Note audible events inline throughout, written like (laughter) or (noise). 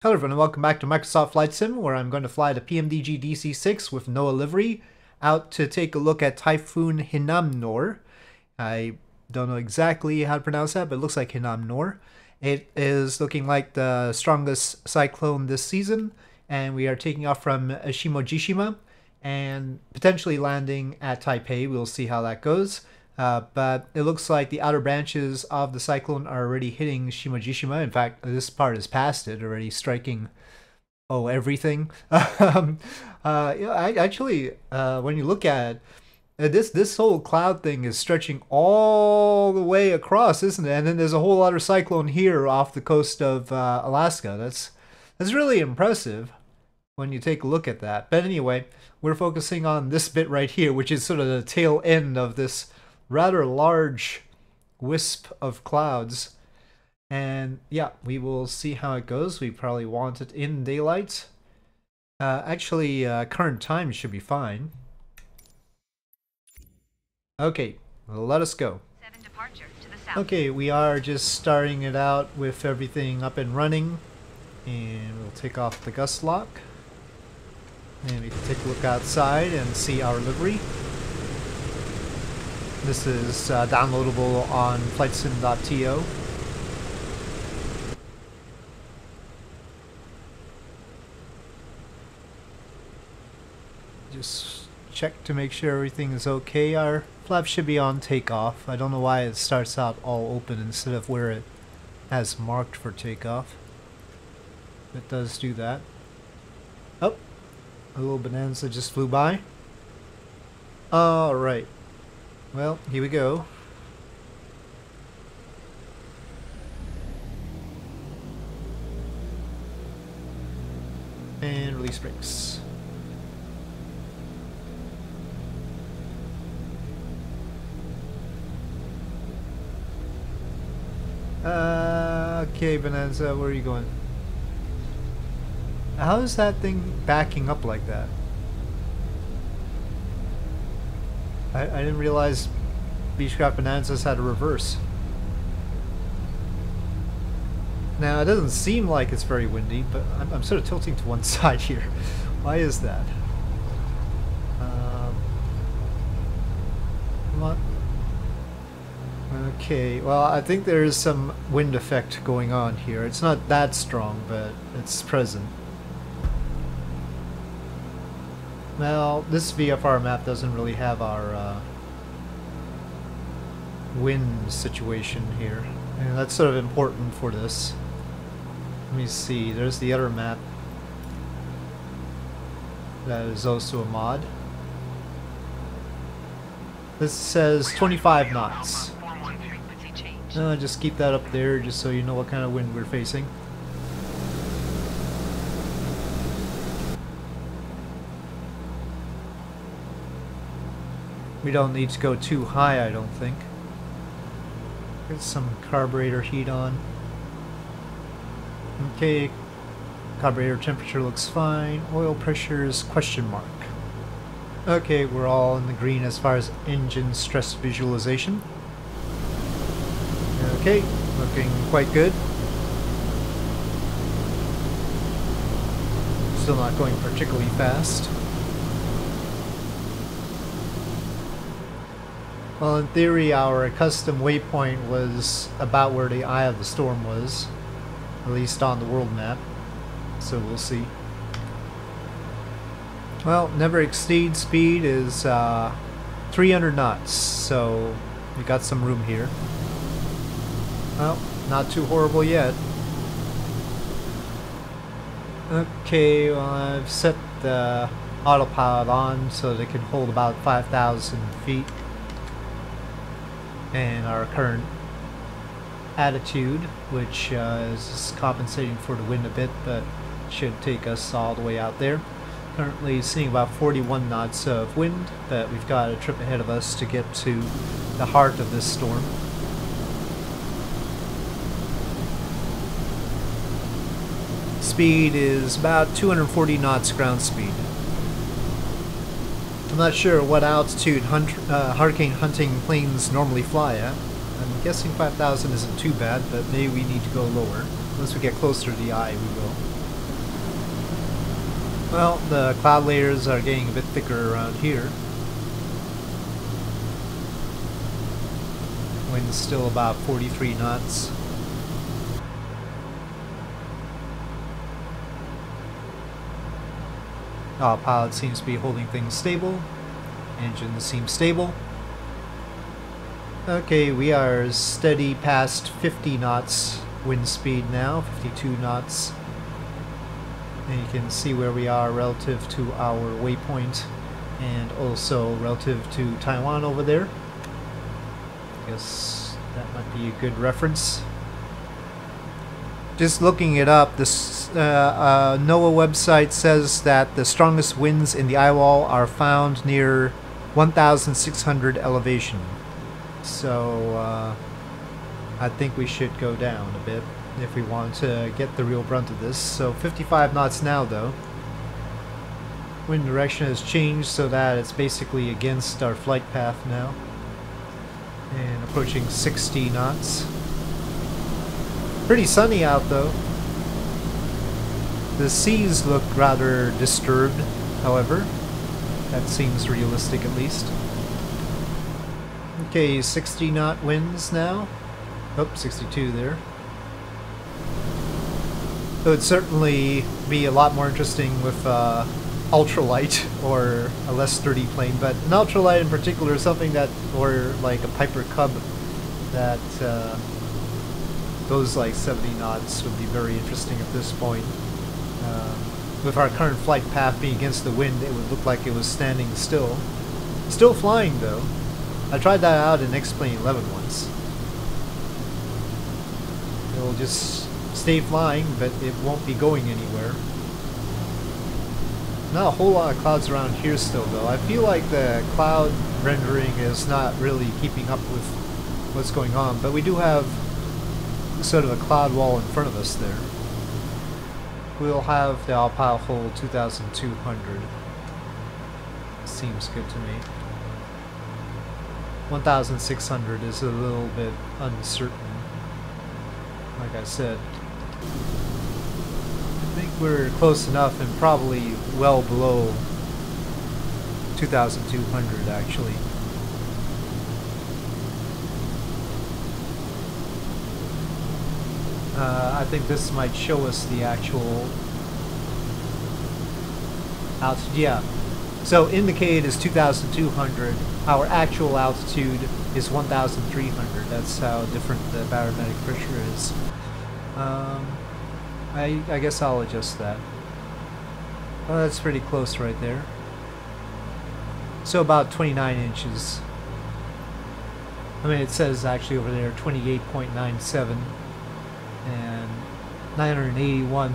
Hello everyone and welcome back to Microsoft Flight Sim where I'm going to fly the PMDG DC-6 with NOAA livery out to take a look at Typhoon Hinnamnor. I don't know exactly how to pronounce that but it looks like Hinnamnor. It is looking like the strongest cyclone this season and we are taking off from Shimojishima and potentially landing at Taipei. We'll see how that goes. Uh, but it looks like the outer branches of the cyclone are already hitting Shimojishima. In fact, this part is past it, already striking, oh, everything. (laughs) um, uh, you know, I, actually, uh, when you look at it, uh, this this whole cloud thing is stretching all the way across, isn't it? And then there's a whole other cyclone here off the coast of uh, Alaska. That's that's really impressive when you take a look at that. But anyway, we're focusing on this bit right here, which is sort of the tail end of this rather large wisp of clouds. And yeah, we will see how it goes. We probably want it in daylight. Uh, actually, uh, current time should be fine. Okay, let us go. Okay, we are just starting it out with everything up and running. And we'll take off the gust lock. And we can take a look outside and see our livery. This is uh, downloadable on flightsim.to. Just check to make sure everything is okay. Our flap should be on takeoff. I don't know why it starts out all open instead of where it has marked for takeoff. It does do that. Oh, a little bonanza just flew by. Alright. Well, here we go. And release brakes. Uh, okay, Bonanza, where are you going? How is that thing backing up like that? I, I didn't realize Beechcraft Bonanzas had a reverse. Now, it doesn't seem like it's very windy, but I'm, I'm sort of tilting to one (laughs) side here. Why is that? Um, come on. Okay, well, I think there is some wind effect going on here. It's not that strong, but it's present. Well, this VFR map doesn't really have our uh, wind situation here. And that's sort of important for this. Let me see, there's the other map. That is also a mod. This says 25 knots. Uh, just keep that up there just so you know what kind of wind we're facing. We don't need to go too high, I don't think. Get some carburetor heat on. Okay, carburetor temperature looks fine. Oil pressure is question mark. Okay, we're all in the green as far as engine stress visualization. Okay, looking quite good. Still not going particularly fast. Well, in theory, our custom waypoint was about where the eye of the storm was, at least on the world map, so we'll see. Well, never exceed speed is uh, 300 knots, so we got some room here. Well, not too horrible yet. Okay, well I've set the autopilot on so that it can hold about 5,000 feet and our current attitude, which uh, is compensating for the wind a bit, but should take us all the way out there. Currently seeing about 41 knots of wind, but we've got a trip ahead of us to get to the heart of this storm. Speed is about 240 knots ground speed. I'm not sure what altitude hunt, uh, hurricane hunting planes normally fly at. I'm guessing 5,000 isn't too bad, but maybe we need to go lower. Once we get closer to the eye, we will. Well, the cloud layers are getting a bit thicker around here. Wind's still about 43 knots. Uh, Autopilot seems to be holding things stable. Engine seems stable. Okay, we are steady past 50 knots wind speed now, 52 knots. And you can see where we are relative to our waypoint and also relative to Taiwan over there. I guess that might be a good reference. Just looking it up, this uh, uh, NOAA website says that the strongest winds in the eyewall are found near 1,600 elevation. So uh, I think we should go down a bit if we want to get the real brunt of this. So 55 knots now though. Wind direction has changed so that it's basically against our flight path now. And approaching 60 knots. Pretty sunny out though. The seas look rather disturbed, however. That seems realistic at least. Okay, 60 knot winds now. Oh, 62 there. It would certainly be a lot more interesting with uh, ultralight (laughs) or a less sturdy plane, but an ultralight in particular is something that, or like a Piper Cub, that uh, those like 70 knots would be very interesting at this point. Uh, with our current flight path being against the wind, it would look like it was standing still. Still flying though. I tried that out in X-Plane 11 once. It'll just stay flying, but it won't be going anywhere. Not a whole lot of clouds around here still, though. I feel like the cloud rendering is not really keeping up with what's going on, but we do have sort of a cloud wall in front of us there. We'll have the hold 2200. Seems good to me. 1,600 is a little bit uncertain. Like I said. I think we're close enough and probably well below 2,200 actually. Uh, I think this might show us the actual altitude. Yeah. So indicated is 2,200 our actual altitude is 1,300. That's how different the barometric pressure is. Um, I, I guess I'll adjust that. Well, that's pretty close right there. So about 29 inches. I mean, it says actually over there 28.97 and 981.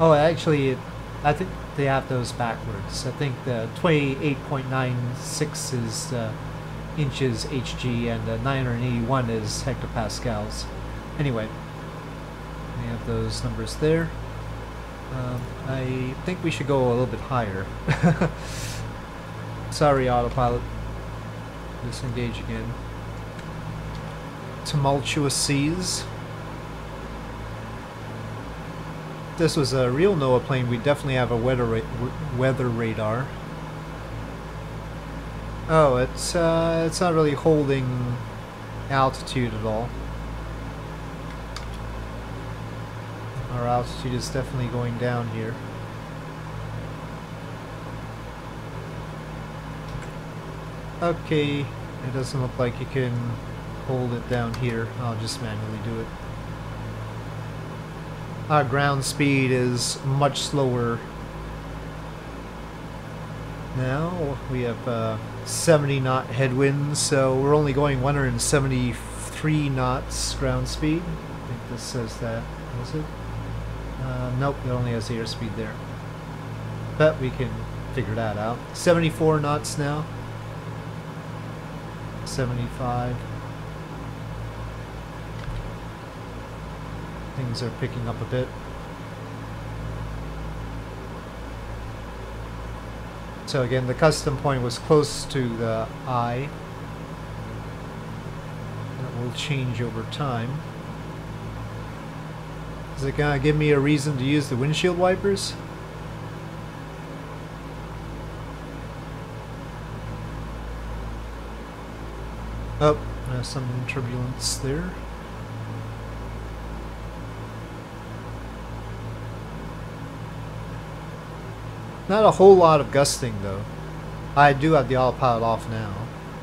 Oh, actually, I think they have those backwards. I think the 28.96 is uh, inches HG and the 981 is hectopascals. Anyway, we have those numbers there. Um, I think we should go a little bit higher. (laughs) Sorry, autopilot. Disengage again. Tumultuous seas. this was a real NOAA plane, we definitely have a weather ra weather radar. Oh, it's uh, it's not really holding altitude at all. Our altitude is definitely going down here. Okay, it doesn't look like you can hold it down here. I'll just manually do it our ground speed is much slower now. We have uh, 70 knot headwinds, so we're only going 173 knots ground speed. I think this says that, it? Uh, nope, it only has airspeed there. But we can figure that out. 74 knots now. 75. Things are picking up a bit. So again, the custom point was close to the eye. That will change over time. Is it gonna give me a reason to use the windshield wipers? Oh, some turbulence there. Not a whole lot of gusting though. I do have the autopilot off now,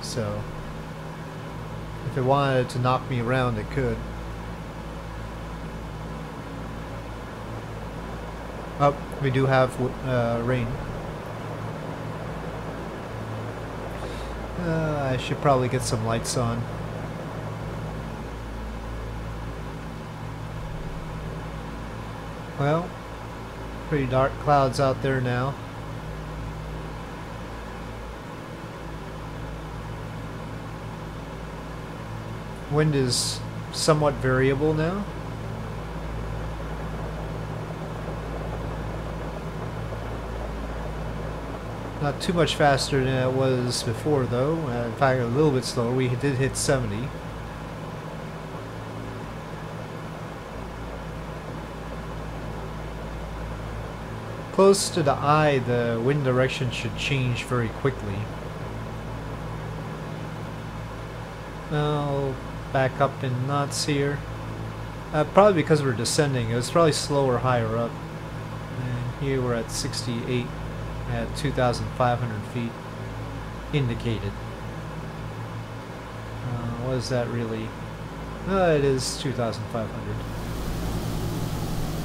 so if it wanted to knock me around it could. Oh, we do have uh, rain. Uh, I should probably get some lights on. Well, pretty dark clouds out there now. Wind is somewhat variable now. Not too much faster than it was before though. Uh, in fact, a little bit slower. We did hit 70. Close to the eye, the wind direction should change very quickly. I'll back up in knots here. Uh, probably because we're descending. It was probably slower higher up. And here we're at 68 at 2,500 feet indicated. Uh, what is that really? Uh, it is 2,500.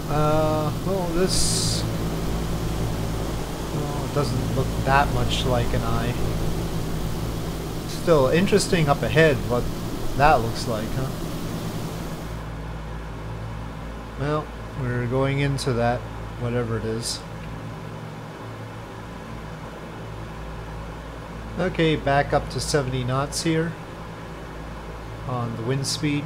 Uh, well, this doesn't look that much like an eye. Still interesting up ahead what that looks like, huh? Well, we're going into that, whatever it is. Okay, back up to 70 knots here on the wind speed.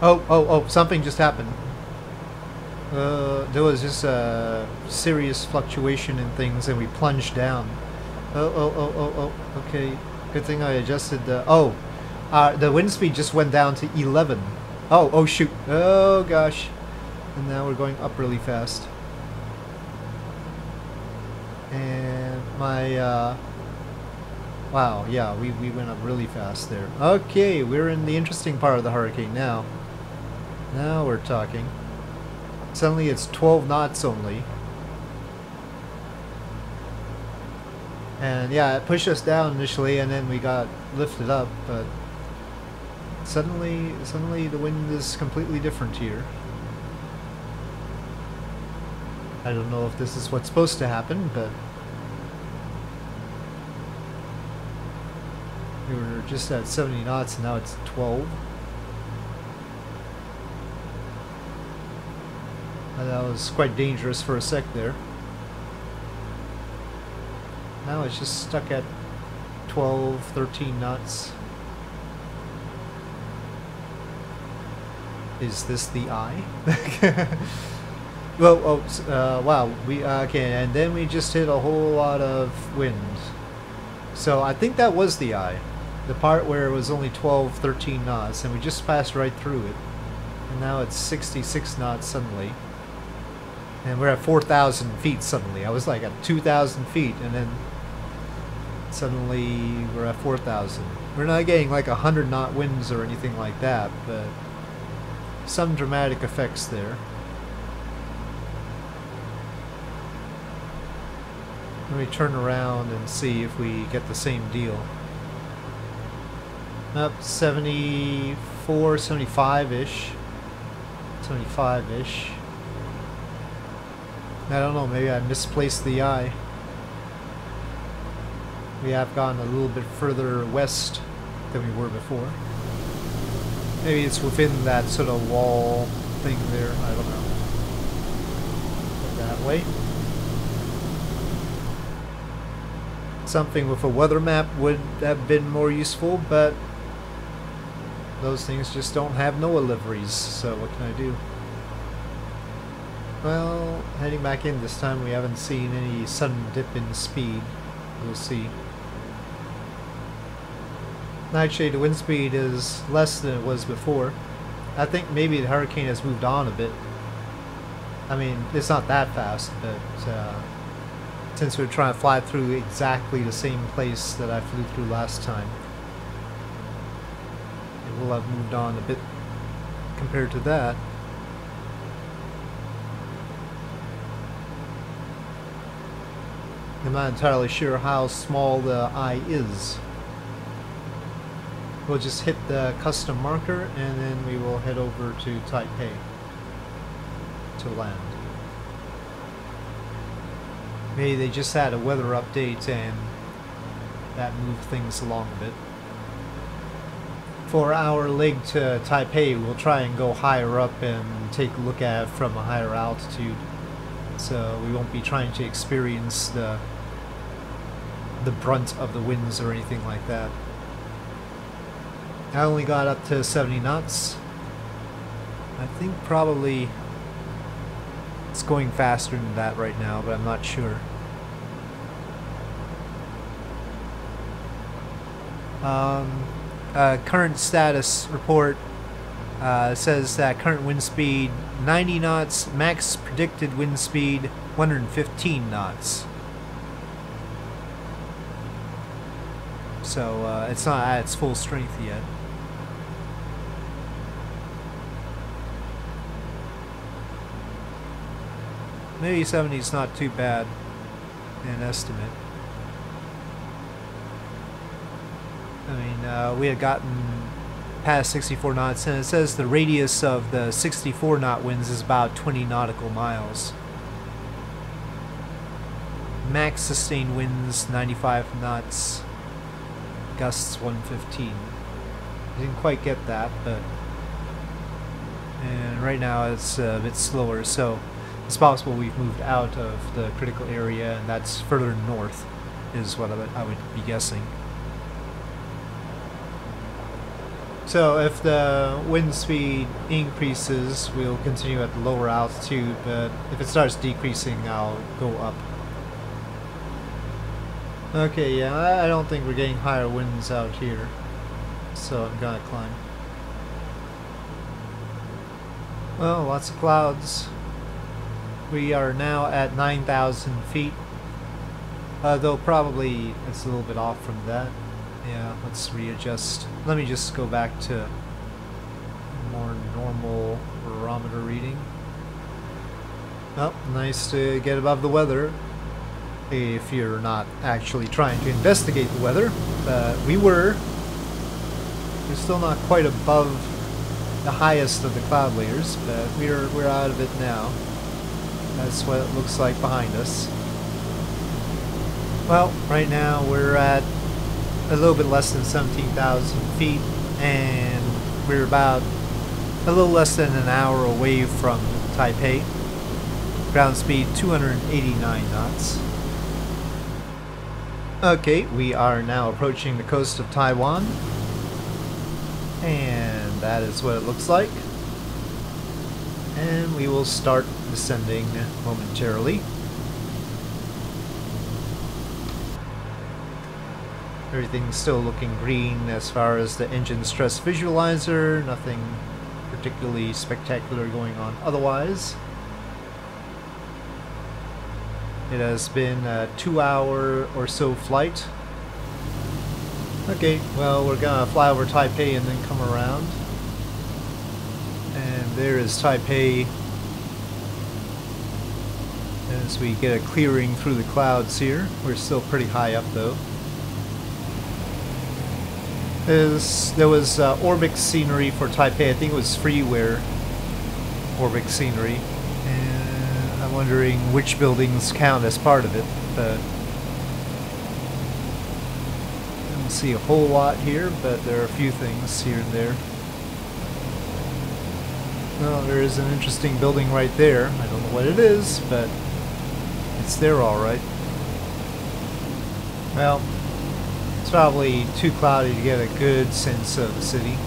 Oh, oh, oh, something just happened. Uh, there was just a serious fluctuation in things and we plunged down. Oh, oh, oh, oh, oh, okay. Good thing I adjusted the... Oh, uh, the wind speed just went down to 11. Oh, oh shoot. Oh gosh. And now we're going up really fast. And my, uh, wow, yeah, we, we went up really fast there. Okay, we're in the interesting part of the hurricane now. Now we're talking. Suddenly it's 12 knots only. And yeah, it pushed us down initially and then we got lifted up, but suddenly, suddenly the wind is completely different here. I don't know if this is what's supposed to happen, but we were just at 70 knots and now it's 12. That was quite dangerous for a sec there. Now it's just stuck at 12, 13 knots. Is this the eye? (laughs) Well, oh, uh, wow, we, uh, okay, and then we just hit a whole lot of wind. So I think that was the eye. The part where it was only 12, 13 knots, and we just passed right through it. And now it's 66 knots suddenly. And we're at 4,000 feet suddenly. I was like at 2,000 feet, and then suddenly we're at 4,000. We're not getting like 100 knot winds or anything like that, but some dramatic effects there. Let me turn around and see if we get the same deal. Up 74, 75-ish. 75-ish. I don't know, maybe I misplaced the eye. We have gone a little bit further west than we were before. Maybe it's within that sort of wall thing there, I don't know. that way. something with a weather map would have been more useful, but those things just don't have NOAA liveries, so what can I do? Well, heading back in this time we haven't seen any sudden dip in speed. We'll see. The wind speed is less than it was before. I think maybe the hurricane has moved on a bit. I mean, it's not that fast, but uh, since we're trying to fly through exactly the same place that I flew through last time, it will have moved on a bit compared to that. I'm not entirely sure how small the eye is. We'll just hit the custom marker and then we will head over to Taipei to land. Maybe they just had a weather update and that moved things along a bit. For our leg to Taipei, we'll try and go higher up and take a look at it from a higher altitude. So we won't be trying to experience the the brunt of the winds or anything like that. I only got up to 70 knots. I think probably it's going faster than that right now, but I'm not sure. Um, uh, current status report uh, says that current wind speed 90 knots, max predicted wind speed 115 knots. So uh, it's not at its full strength yet. Maybe 70 is not too bad an estimate. I mean, uh, we had gotten past 64 knots, and it says the radius of the 64 knot winds is about 20 nautical miles. Max sustained winds 95 knots, gusts 115. I didn't quite get that, but and right now it's a bit slower, so it's possible we've moved out of the critical area, and that's further north, is what I would, I would be guessing. So if the wind speed increases, we'll continue at the lower altitude, but if it starts decreasing, I'll go up. Okay, yeah, I don't think we're getting higher winds out here, so I'm gonna climb. Well, lots of clouds. We are now at 9,000 feet. Uh, though probably it's a little bit off from that. Yeah, let's readjust. Let me just go back to more normal barometer reading. Oh, nice to get above the weather. If you're not actually trying to investigate the weather. Uh, we were. We're still not quite above the highest of the cloud layers, but we're, we're out of it now. That's what it looks like behind us. Well, right now we're at a little bit less than 17,000 feet and we're about a little less than an hour away from Taipei. Ground speed 289 knots. Okay, we are now approaching the coast of Taiwan. And that is what it looks like. And we will start descending momentarily. Everything's still looking green as far as the engine stress visualizer, nothing particularly spectacular going on otherwise. It has been a two hour or so flight. Okay, well we're gonna fly over Taipei and then come around. And there is Taipei as we get a clearing through the clouds here. We're still pretty high up though. There's, there was uh, Orbx scenery for Taipei. I think it was freeware Orbx scenery. Wondering which buildings count as part of it. But I don't see a whole lot here, but there are a few things here and there. Well, there is an interesting building right there. I don't know what it is, but it's there all right. Well, it's probably too cloudy to get a good sense of the city.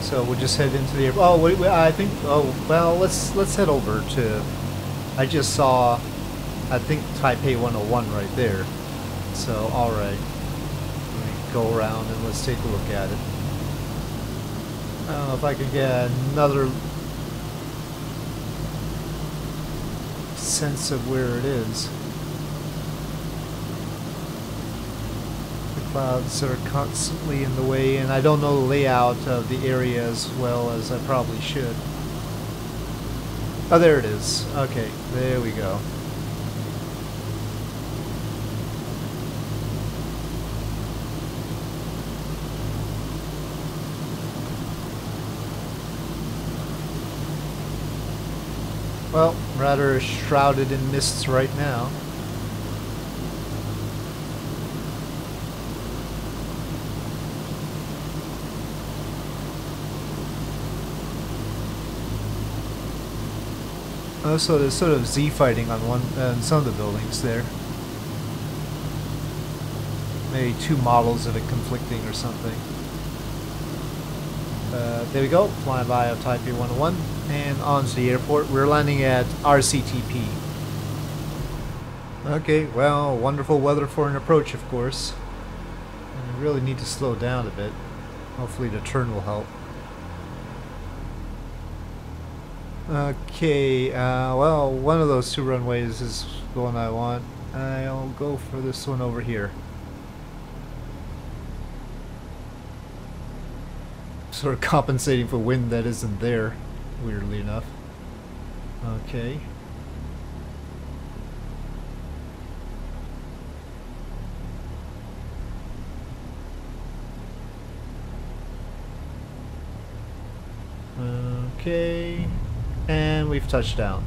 So we'll just head into the. Oh, wait, wait, I think. Oh, well, let's let's head over to. I just saw, I think Taipei 101 right there. So all right, let me go around and let's take a look at it. I don't know if I can get another sense of where it is. The clouds are constantly in the way and I don't know the layout of the area as well as I probably should. Oh, there it is. Okay, there we go. Well, rather shrouded in mists right now. Also, there's sort of Z fighting on one uh, some of the buildings there. Maybe two models of it conflicting or something. Uh, there we go, flying by of Taipei 101 and on to the airport. We're landing at RCTP. Okay, well, wonderful weather for an approach, of course. And we really need to slow down a bit. Hopefully the turn will help. Okay, uh, well, one of those two runways is the one I want. I'll go for this one over here. Sort of (laughs) compensating for wind that isn't there, weirdly enough. Okay. Okay. And we've touched down.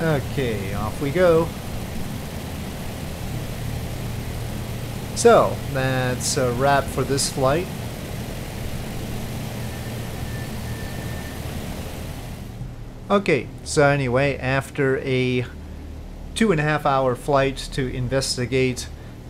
Okay, off we go. So, that's a wrap for this flight. Okay, so anyway, after a two and a half hour flight to investigate